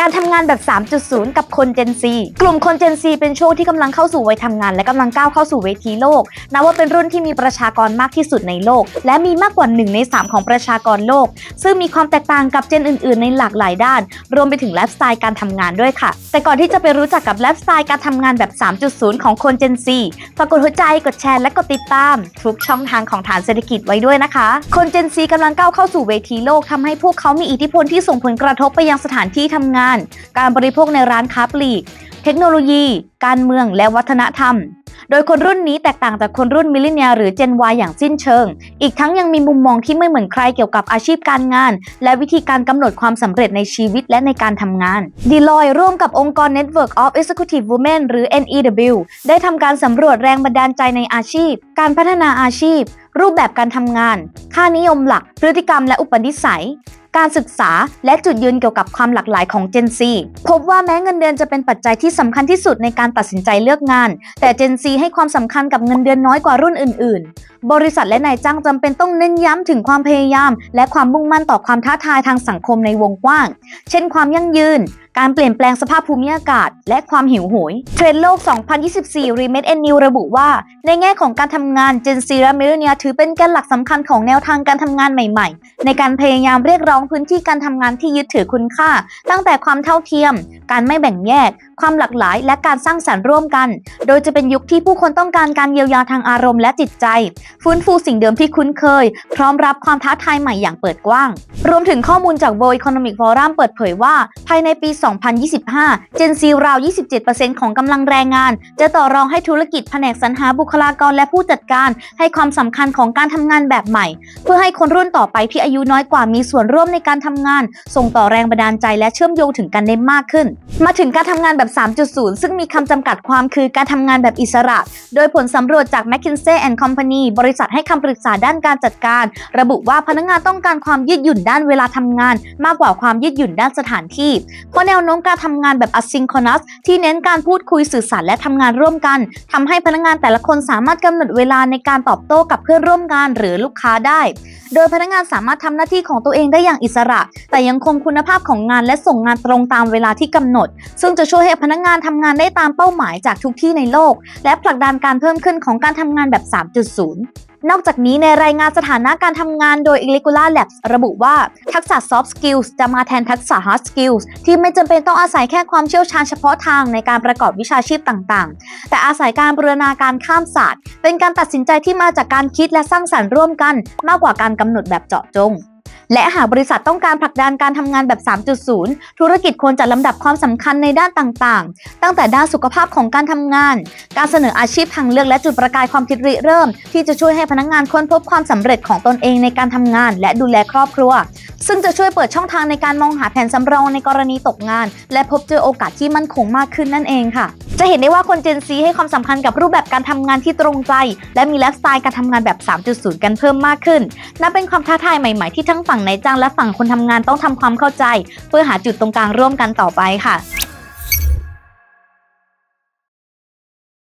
การทำงานแบบ 3.0 กับคน Gen Z กลุ่มคน Gen Z เป็นช่วงที่กำลังเข้าสู่วัยทำงาน และกำลังก้าวเข้าสู่เวทีโลก นับว่าเป็นรุ่นที่มีประชากรมากที่สุดในโลก และมีมากกว่า 1 ใน 3 ของประชากรโลก ซึ่งมีความแตกต่างกับเจนอื่น ๆ ในหลากหลายด้าน รวมไปถึงไลฟ์สไตล์การทำงานด้วยค่ะ แต่ก่อนที่จะไปรู้จักกับไลฟ์สไตล์การทำงานแบบ 3.0 ของคน Gen Z ฝากกดหัวใจกดแชร์และกดติดตาม ทุกช่องทางของฐานเศรษฐกิจไว้ด้วยนะคะ คน Gen Z กำลังก้าวเข้าสู่เวทีโลกทำให้พวกเขามีอิทธิพลที่ส่งผลกระทบไปยังสถานที่ทำงานการบริโภคในร้านค้าปลีก เทคโนโลยี การเมืองและวัฒนธรรม โดยคนรุ่นนี้แตกต่างจากคนรุ่นมิลเลนเนียลหรือ Gen Y อย่างสิ้นเชิง อีกทั้งยังมีมุมมองที่ไม่เหมือนใครเกี่ยวกับอาชีพการงาน และวิธีการกำหนดความสำเร็จในชีวิตและในการทำงาน Deloitte ร่วมกับองค์กร Network of Executive Women หรือ NEW ได้ทำการสำรวจแรงบันดาลใจในอาชีพ การพัฒนาอาชีพ รูปแบบการทำงาน ค่านิยมหลัก พฤติกรรมและอุปนิสัย การศึกษา และจุดยืนเกี่ยวกับความหลากหลายของ Gen Z พบว่าแม้เงินเดือนจะเป็นปัจจัยที่สำคัญที่สุดในการตัดสินใจเลือกงาน แต่ Gen Z ให้ความสำคัญกับเงินเดือนน้อยกว่ารุ่นอื่น ๆ บริษัทและนายจ้างจำเป็นต้องเน้นย้ำถึงความพยายาม และความมุ่งมั่นต่อความท้าทายทางสังคมในวงกว้าง เช่น ความยั่งยืน การเปลี่ยนแปลงสภาพภูมิอากาศ และความหิวโหย เทรนด์โลก 2024 Remade and New ระบุว่า ในแง่ของการทำงาน Gen Z และ Millennial ถือเป็นแกนหลักสำคัญของแนวทางการทำงานใหม่ ๆ ในการพยายามเรียกร้องพื้นที่การทำงานที่ยึดถือคุณค่า ตั้งแต่ความเท่าเทียม การไม่แบ่งแยก ความหลากหลาย และการสร้างสรรค์ร่วมกัน โดยจะเป็นยุคที่ผู้คนต้องการการเยียวยาทางอารมณ์และจิตใจ ฟื้นฟูสิ่งเดิมที่คุ้นเคย พร้อมรับความท้าทายใหม่อย่างเปิดกว้าง รวมถึงข้อมูลจาก World Economic Forum เปิดเผยว่า ภายในปี 2025 Gen Z ราว 27%ของกำลังแรงงาน จะต่อรองให้ธุรกิจแผนกสรรหาบุคลากรและผู้จัดการ ให้ความสำคัญของการทำงานแบบใหม่ เพื่อให้คนรุ่นต่อไปที่อายุน้อยกว่ามีส่วนร่วมในการทำงาน ส่งต่อแรงบันดาลใจและเชื่อมโยงถึงกันได้มากขึ้นมาถึงการทำงานแบบ 3.0 ซึ่งมีคำจำกัดความคือการทำงานแบบอิสระ โดยผลสำรวจจาก McKinsey and Company บริษัทให้คำปรึกษาด้านการจัดการ ระบุว่าพนักงานต้องการความยืดหยุ่นด้านเวลาทำงาน มากกว่าความยืดหยุ่นด้านสถานที่ เพราะแนวโน้มการทำงานแบบ asynchronous ที่เน้นการพูดคุยสื่อสารและทำงานร่วมกันทำให้พนักงานแต่ละคนสามารถกำหนดเวลาในการตอบโต้กับเพื่อนร่วมงานหรือลูกค้าได้ โดยพนักงานสามารถทำหน้าที่ของตัวเองได้อย่างอิสระ แต่ยังคงคุณภาพของงานและส่งงานตรงตามเวลาที่กำหนด ซึ่งจะช่วยให้พนักงานทำงานได้ตามเป้าหมายจากทุกที่ในโลก และผลักดันการเพิ่มขึ้นของการทำงานแบบ 3.0นอกจากนี้ในรายงานสถานะการทำงานโดย i l i g u l a Labs ระบุว่า ทักษะ soft skills จะมาแทนทักษะ hard skills ที่ไม่จำเป็นต้องอาศัยแค่ความเชี่ยวชาญเฉพาะทางในการประกอบวิชาชีพต่างๆ แต่อาศัยการบูรณาการข้ามศาสตร์ เป็นการตัดสินใจที่มาจากการคิดและสร้างสรรค์ร่วมกัน มากกว่าการกำหนดแบบเจาะจง และหากบริษัทต้องการผลักดันการทำงานแบบ 3.0 ธุรกิจควรจัดลำดับความสำคัญในด้านต่างๆ ตั้งแต่ด้านสุขภาพของการทำงาน การเสนออาชีพทางเลือกและจุดประกายความคิดริเริ่ม ที่จะช่วยให้พนักงานค้นพบความสำเร็จของตนเองในการทำงาน และดูแลครอบครัว ซึ่งจะช่วยเปิดช่องทางในการมองหาแผนสำรองในกรณีตกงาน และพบเจอโอกาสที่มั่นคงมากขึ้นนั่นเองค่ะ จะเห็นได้ว่าคน Gen Z ให้ความสำคัญกับรูปแบบการทำงานที่ตรงใจ และมีไลฟ์สไตล์การทำงานแบบ 3.0 กันเพิ่มมากขึ้นนับเป็นความท้าทายใหม่ๆที่ทั้งฝั่งนายจ้างและฝั่งคนทำงานต้องทำความเข้าใจ เพื่อหาจุดตรงกลางร่วมกันต่อไปค่ะ